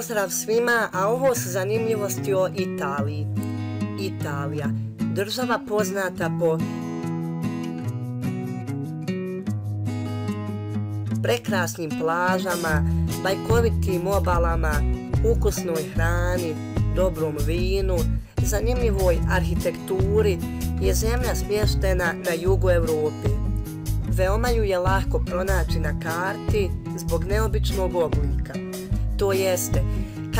Pozdrav svima, a ovo su zanimljivosti o Italiji. Italija, država poznata po prekrasnim plažama, bajkovitim obalama, ukusnoj hrani, dobrom vinu, zanimljivoj arhitekturi je zemlja smještena na jugu Europe. Veoma ju je lahko pronaći na karti zbog neobičnog oblika. To jeste,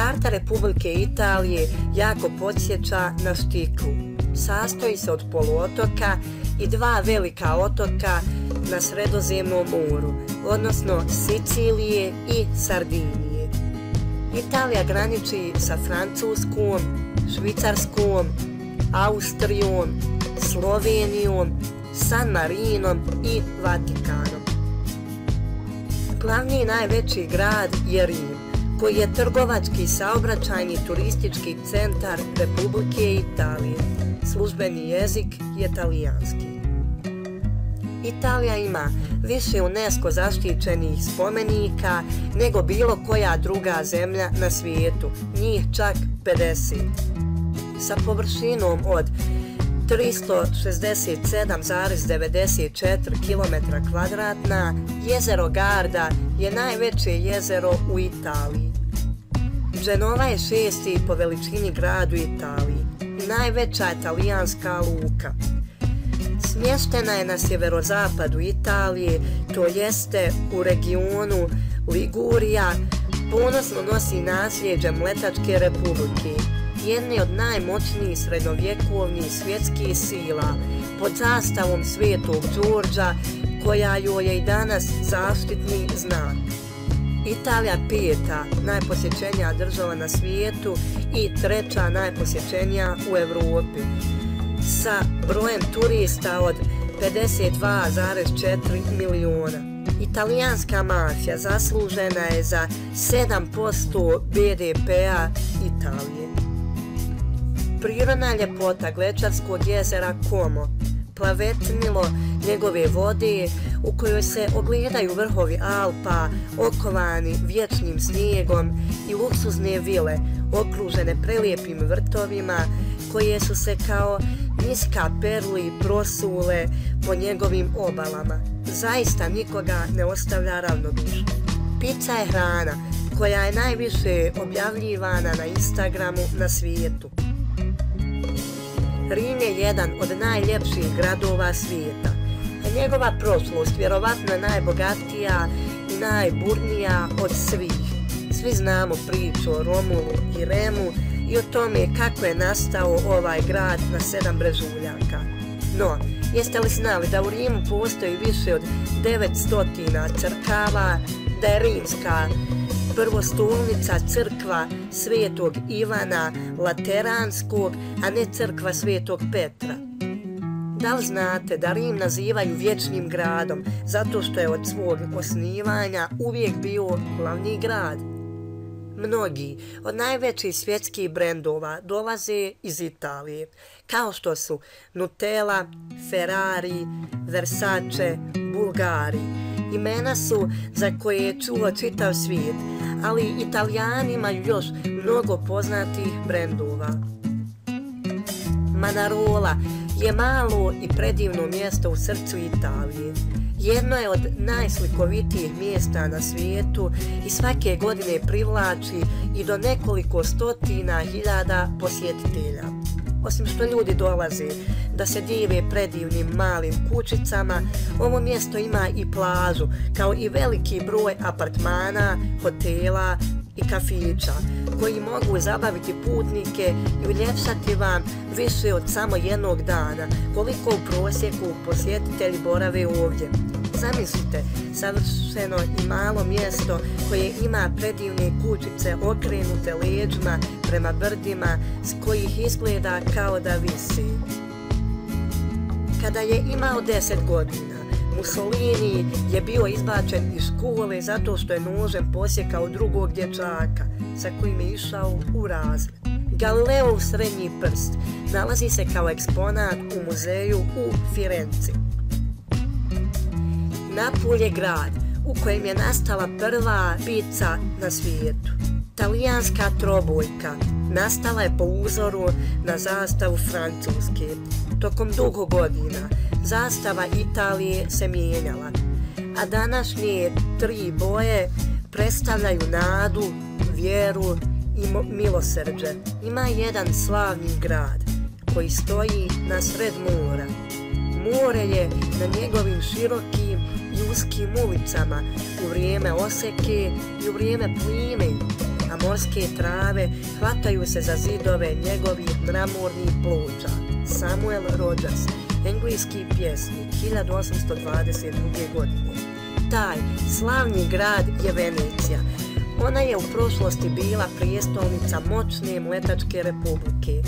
karta Republike Italije jako podsjeća na štiklu. Sastoji se od poluotoka i dva velika otoka na sredozemnom moru, odnosno Sicilije i Sardinije. Italija graniči sa Francuskom, Švicarskom, Austrijom, Slovenijom, San Marinom i Vatikanom. Glavni i najveći grad je Rim, koji je trgovački, saobraćajni turistički centar Republike Italije. Službeni jezik je talijanski. Italija ima više UNESCO zaštićenih spomenika nego bilo koja druga zemlja na svijetu, njih čak 50. Sa površinom od 367,94 km kvadratna, jezero Garda je najveće jezero u Italiji. Genova je šesti po veličini grad u Italiji, najveća italijanska luka. Smještena je na sjeverozapadu Italije, to jeste u regionu Ligurija, ponosno nosi nasljeđe Mletačke republike, jedne od najmoćnijih sredovjekovnih svjetskih sila, pod zastavom svetog Đorđa, koja joj je i danas zaštitni znak. Italija peta najposjećenija država na svijetu i treća najposjećenija u Europi sa brojem turista od 52,4 milijuna. Italijanska mafija zaslužena je za 7% BDP-a Italije. Prirodna ljepota Glečarskog jezera Como, plavetnilo njegove vode u kojoj se ogledaju vrhovi Alpa, okovani vječnim snijegom i luksuzne vile okružene prelijepim vrtovima koje su se kao niska perli prosule po njegovim obalama. Zaista nikoga ne ostavlja ravnodušno. Pizza je hrana koja je najviše objavljivana na Instagramu na svijetu. Rim je jedan od najljepših gradova svijeta, a njegova prošlost vjerovatno je najbogatija i najburnija od svih. Svi znamo priču o Romulu i Remu i o tome kako je nastao ovaj grad na sedam brežuljaka. No, jeste li znali da u Rimu postoji više od 900 crkava, da je rimska prvostolnica crkva svetog Ivana Lateranskog, a ne crkva svetog Petra. Da li znate da Rim nazivaju vječnim gradom zato što je od svog osnivanja uvijek bio glavni grad? Mnogi od najvećih svjetskih brendova dolaze iz Italije, kao što su Nutella, Ferrari, Versace, Bulgari. Imena su za koje je čuo čitav svijet, ali italijani imaju još mnogo poznatih brendova. Manarola je malo i predivno mjesto u srcu Italije. Jedno je od najslikovitijih mjesta na svijetu i svake godine privlači i do nekoliko stotina hiljada posjetitelja. Osim što ljudi dolaze da se dive predivnim malim kućicama, ovo mjesto ima i plažu, kao i veliki broj apartmana, hotela i kafića, koji mogu zabaviti putnike i uljepšati vam više od samo jednog dana, koliko u prosjeku posjetitelji borave ovdje. Zamislite, savršeno i malo mjesto koje ima predivne kućice okrenute leđima prema brdima s kojih izgleda kao da visi. Kada je imao deset godina, Mussolini je bio izbačen iz škole zato što je nožem posjekao drugog dječaka sa kojim je išao u razred. Galileov srednji prst nalazi se kao eksponat u muzeju u Firenci. Napulje grad u kojem je nastala prva pizza na svijetu. Talijanska trobojka nastala je po uzoru na zastavu Francuske. Tokom dugo godina zastava Italije se mijenjala, a današnje tri boje predstavljaju nadu, vjeru i milosrđe. Ima jedan slavni grad koji stoji na sred mora. More je na njegovim širokim i uskim ulicama u vrijeme oseke i u vrijeme plime, a morske trave hvataju se za zidove njegovih mramornih ploča. Samuel Rogers, engleski pjesnik 1822. godine. Taj slavni grad je Venecija. Ona je u prošlosti bila prijestolnica moćne Mletačke republike,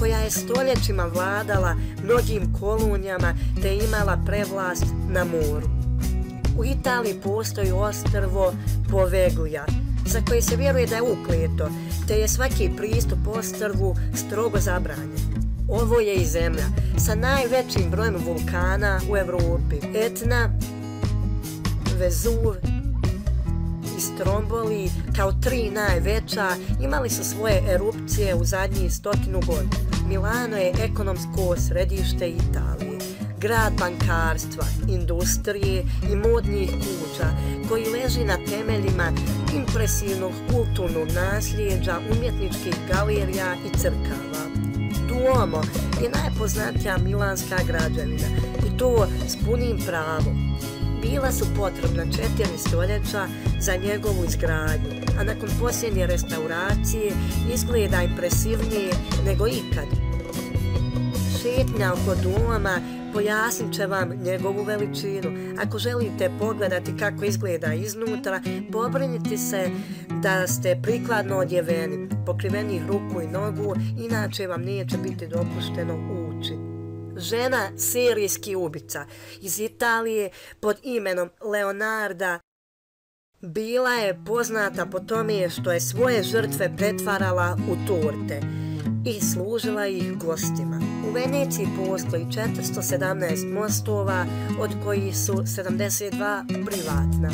koja je stoljećima vladala mnogim kolonijama te imala prevlast na moru. U Italiji postoji ostrvo Poveglija, za koje se vjeruje da je ukleto, te je svaki pristup ostrvu strogo zabranjen. Ovo je i zemlja sa najvećim brojem vulkana u Europi. Etna, Vezuv i Stromboli kao tri najveća imali su svoje erupcije u zadnjih stotinu godina. Milano je ekonomsko središte Italije, grad bankarstva, industrije i modnih kuća koji leži na temeljima impresivnog kulturnog nasljeđa, umjetničkih galerija i crkava. Duomo je najpoznatija milanska građevina i to s punim pravom. Bila su potrebna četiri stoljeća za njegovu izgradnju, a nakon posljednje restauracije izgleda impresivnije nego ikad. Šetnja oko doma pojasnit će vam njegovu veličinu. Ako želite pogledati kako izgleda iznutra, pobrinite se da ste prikladno odjeveni, pokriveni ruku i nogu, inače vam neće biti dopušteno ući. Žena serijski ubica iz Italije pod imenom Leonarda bila je poznata po tome što je svoje žrtve pretvarala u torte i služila ih gostima. U Veneciji postoji 417 mostova, od kojih su 72 privatna.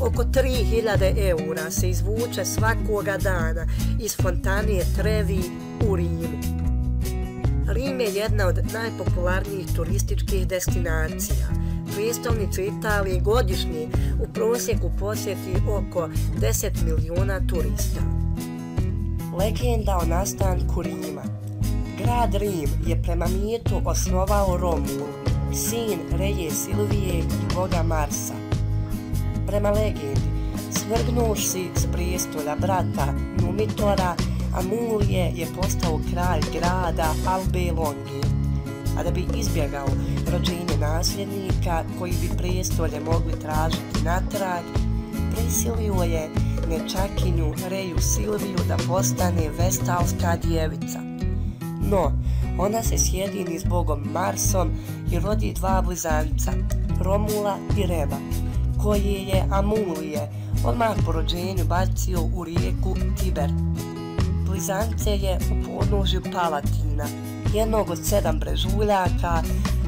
Oko 3000 eura se izvuče svakoga dana iz fontanije Trevi u Rimu. Rim je jedna od najpopularnijih turističkih destinacija. Prijestolnicu Italije godišnji u prosjeku posjeti oko 10 milijuna turista. Legenda o nastanku Rima. Grad Rim je prema mijetu osnovao Romul, sin Reje Silvije i boga Marsa. Prema legendi, svrgnuši s prijestolja brata Numitora, Amulije je postao kralj grada Albe Longi, a da bi izbjegao rođenje nasljednika koji bi prijestolje mogli tražiti natrag, prisilio je nečakinju Reju Silviju da postane vestalska djevica. No, ona se sjedini s bogom Marsom i rodi dva blizanca, Romula i Reba, koje je Amulije odmah po rođenju bacio u rijeku Tiber. Blizance je u podnožju Palatina, jednog od sedam brežuljaka,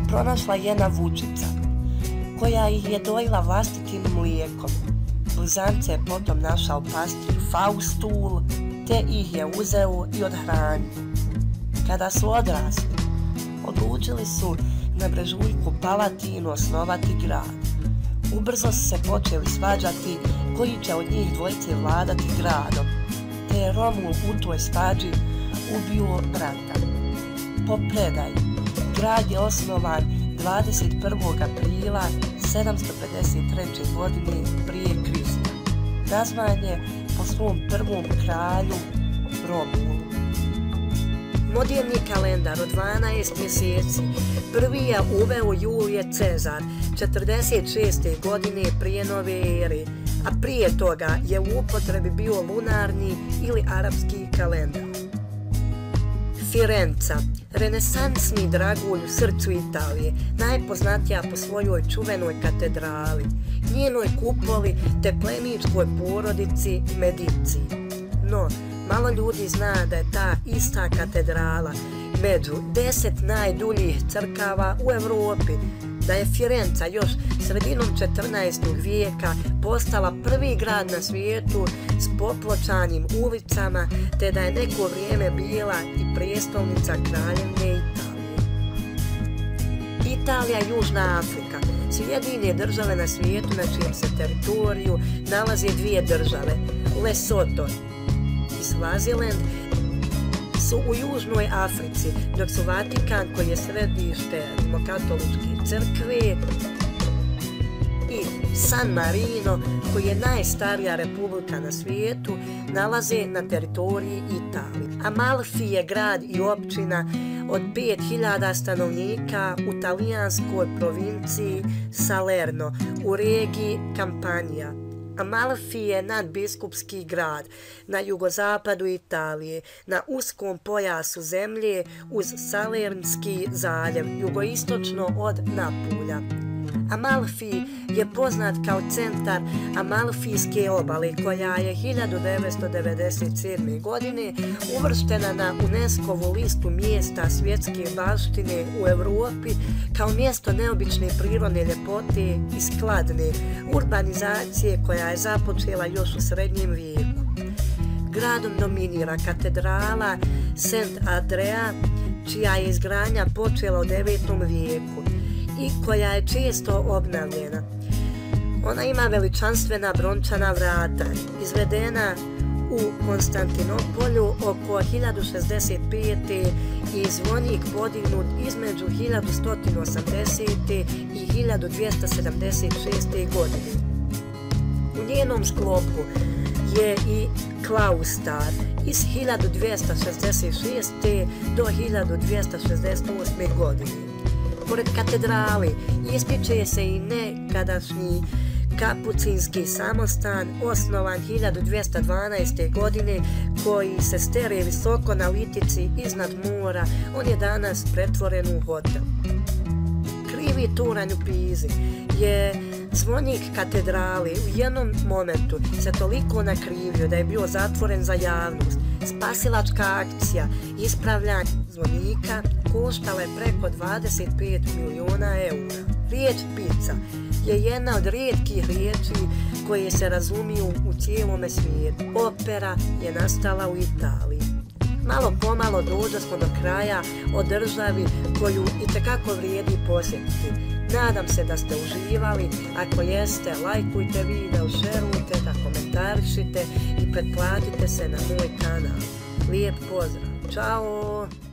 pronašla jedna vučica, koja ih je dojila vlastitim mlijekom. Blizance je potom našao pastir Faustul, te ih je uzeo i odhranio. Kada su odrasli, odlučili su na brežuljku Palatinu osnovati grad. Ubrzo su se počeli svađati koji će od njih dvojice vladati gradom, te je Romul u toj svađi ubio brata. Po predaji, grad je osnovan 21. aprila 753. godine prije Krista. Nazvan po svom prvom kralju Romulu. Moderni kalendar od 12 mjeseci prvi je uveo Julije Cezar 46. godine prije nove ere, a prije toga je u upotrebi bio lunarni ili arapski kalendar. Firenca, renesansni dragulj u srcu Italije, najpoznatija po svojoj čuvenoj katedrali, njenoj kupoli te plemičkoj porodici Medici. No, Malo ljudi zna da je ta ista katedrala među deset najduljih crkava u Europi, da je Firenca još sredinom 14. vijeka postala prvi grad na svijetu s popločanim ulicama, te da je neko vrijeme bila i prijestolnica kraljevne Italije. Italija i Južna Afrika su jedine države na svijetu na čijem se teritoriju nalaze dvije države, Lesotho i Swaziland, su u Južnoj Africi, dok su Vatikan, koji je središte katoličke crkve, i San Marino, koji je najstarija republika na svijetu, nalaze na teritoriji Italije. Amalfi je grad i općina od 5000 stanovnika u talijanskoj provinciji Salerno u regiji Campania. Amalfi je nadbiskupski grad na jugozapadu Italije, na uskom pojasu zemlje uz Salernski zaljev, jugoistočno od Napulja. Amalfi je poznat kao centar Amalfijske obale koja je 1997. godine uvrštena na UNESCO-vu listu mjesta svjetske baštine u Europi kao mjesto neobične prirodne ljepote i skladne urbanizacije koja je započela još u srednjem vijeku. Gradom dominira katedrala St. Andrea, čija je izgradnja počela u 9. vijeku i koja je često obnavljena. Ona ima veličanstvena brončana vrata, izvedena u Konstantinopolju oko 1065. i zvonik podignut između 1180. i 1276. godine. U njenom sklopu je i Klaustar iz 1266. do 1268. godine pored katedrali ističe se i nekadašnji kapucinski samostan osnovan 1212. godine koji se stere visoko na litici iznad mora, on je danas pretvoren u hotel. Krivi turanj u Pizi je zvonik katedrali u jednom momentu se toliko nakrivio da je bio zatvoren za javnost. Spasilačka akcija ispravljanja zvonika koštala preko 25 milijuna eura. Riječ pizza je jedna od rijetkih riječi koje se razumiju u cijelome svijetu. Opera je nastala u Italiji. Malo pomalo dođe smo do kraja o državi koju i tekako vrijedi posjetiti. Nadam se da ste uživali, ako jeste, lajkujte video, šerujte, da komentarišite i pretplatite se na moj kanal. Lijep pozdrav, čao!